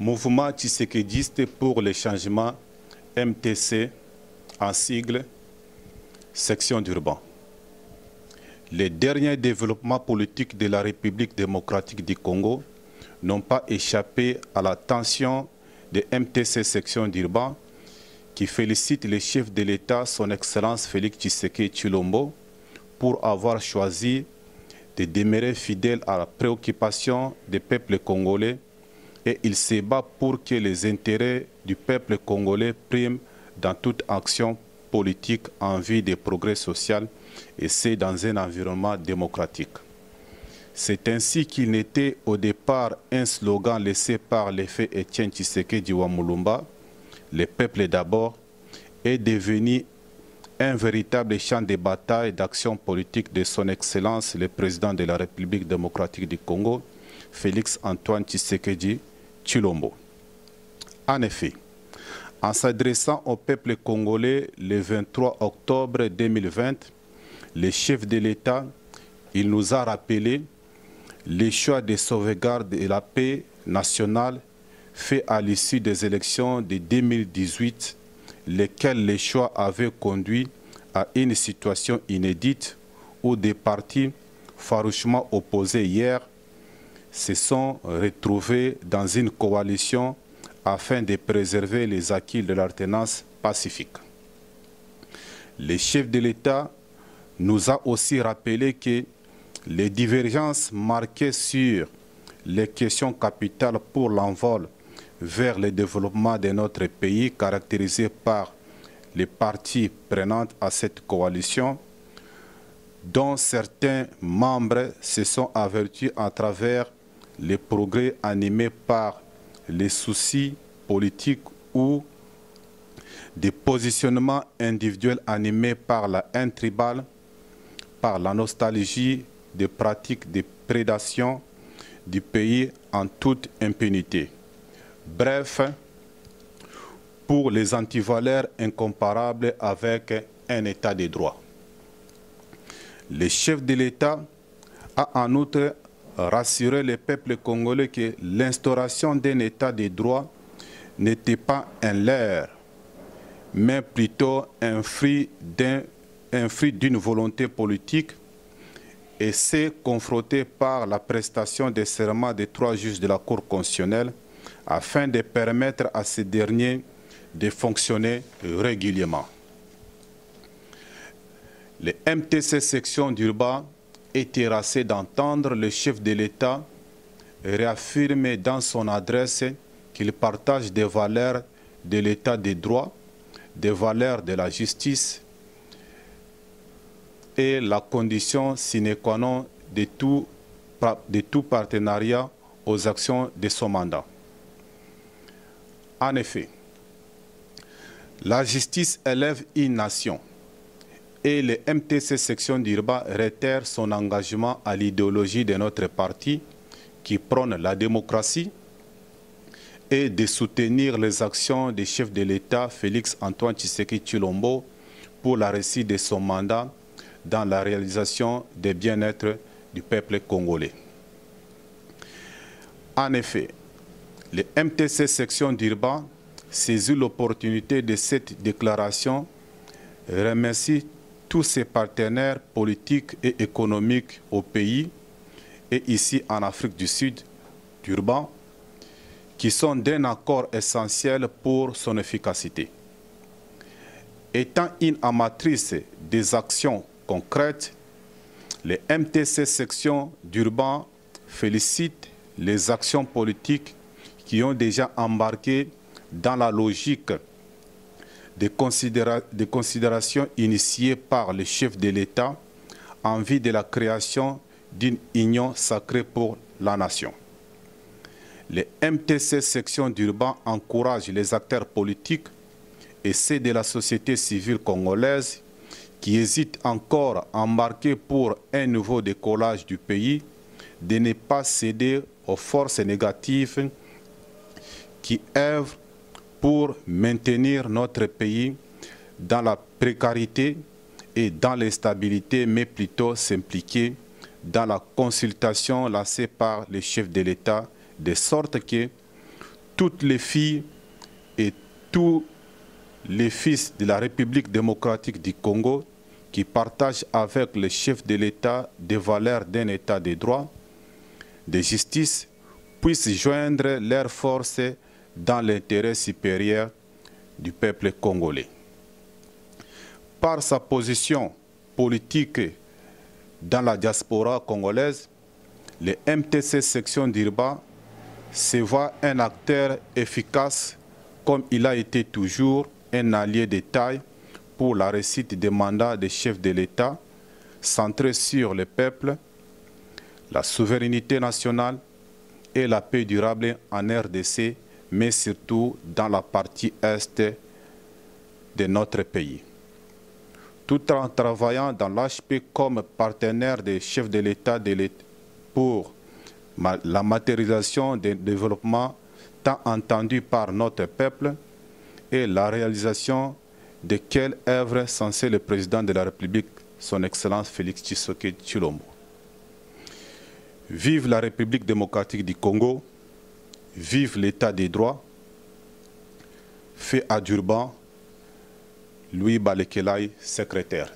Mouvement Tshisekediste pour les changements, MTC, en sigle, section d'Urban. Les derniers développements politiques de la République démocratique du Congo n'ont pas échappé à l'attention de MTC section d'Urban qui félicite le chef de l'État, son Excellence Félix Tshisekedi Chilombo, pour avoir choisi de demeurer fidèle à la préoccupation des peuples congolais et il se bat pour que les intérêts du peuple congolais priment dans toute action politique en vue des progrès sociaux et c'est dans un environnement démocratique. C'est ainsi qu'il n'était au départ un slogan laissé par l'effet Etienne Tshisekedi Wamulumba, le peuple d'abord, est devenu un véritable champ de bataille d'action politique de son Excellence le président de la République démocratique du Congo, Félix Antoine Tshisekedi En effet, en s'adressant au peuple congolais le 23 octobre 2020, le chef de l'État, il nous a rappelé les choix de sauvegarde et la paix nationale faits à l'issue des élections de 2018, lesquels les choix avaient conduit à une situation inédite où des partis farouchement opposés hier se sont retrouvés dans une coalition afin de préserver les acquis de l'alternance pacifique. Le chef de l'État nous a aussi rappelé que les divergences marquées sur les questions capitales pour l'envol vers le développement de notre pays, caractérisé par les partis prenantes à cette coalition, dont certains membres se sont avertis à travers les progrès animés par les soucis politiques ou des positionnements individuels animés par la haine tribale, par la nostalgie des pratiques de prédation du pays en toute impunité. Bref, pour les antivaleurs incomparables avec un État de droit. Le chef de l'État a en outre rassuré le peuple congolais que l'instauration d'un État de droit n'était pas un leurre, mais plutôt un fruit d'une volonté politique et c'est confronté par la prestation des serments des trois juges de la Cour constitutionnelle afin de permettre à ces derniers de fonctionner régulièrement. Les MTC section d'Urba est terrassé d'entendre le chef de l'État réaffirmer dans son adresse qu'il partage des valeurs de l'État des droits, des valeurs de la justice et la condition sine qua non de tout, de tout partenariat aux actions de son mandat. En effet, la justice élève une nation et le MTC section d'Irba réitère son engagement à l'idéologie de notre parti qui prône la démocratie et de soutenir les actions du chef de l'État Félix Antoine Tshisekedi Chilombo pour la réussite de son mandat dans la réalisation des bien-être du peuple congolais. En effet, le MTC section d'Irba saisit l'opportunité de cette déclaration remercie tous ses partenaires politiques et économiques au pays et ici en Afrique du Sud, d'Urban, qui sont d'un accord essentiel pour son efficacité. Étant une amatrice des actions concrètes, les MTC sections d'Urban félicitent les actions politiques qui ont déjà embarqué dans la logique des, considérations initiées par le chef de l'État en vue de la création d'une union sacrée pour la nation. Les MTC sections d'Urban encouragent les acteurs politiques et ceux de la société civile congolaise qui hésitent encore à embarquer pour un nouveau décollage du pays de ne pas céder aux forces négatives qui œuvrent pour maintenir notre pays dans la précarité et dans l'instabilité, mais plutôt s'impliquer dans la consultation lancée par les chefs de l'État, de sorte que toutes les filles et tous les fils de la République démocratique du Congo qui partagent avec le chef de l'État des valeurs d'un État de droit, de justice, puissent joindre leurs forces dans l'intérêt supérieur du peuple congolais. Par sa position politique dans la diaspora congolaise, le MTC section d'Irba se voit un acteur efficace comme il a été toujours un allié de taille pour la réussite des mandats des chefs de l'État centrés sur le peuple, la souveraineté nationale et la paix durable en RDC, mais surtout dans la partie est de notre pays. Tout en travaillant dans l'HP comme partenaire des chefs de l'État pour la matérialisation des développements tant entendus par notre peuple et la réalisation de quelle œuvre censée le président de la République, son Excellence Félix Tshisekedi Chilombo. Vive la République démocratique du Congo, vive l'État des droits, fait à Durban, Louis Balekelai, secrétaire.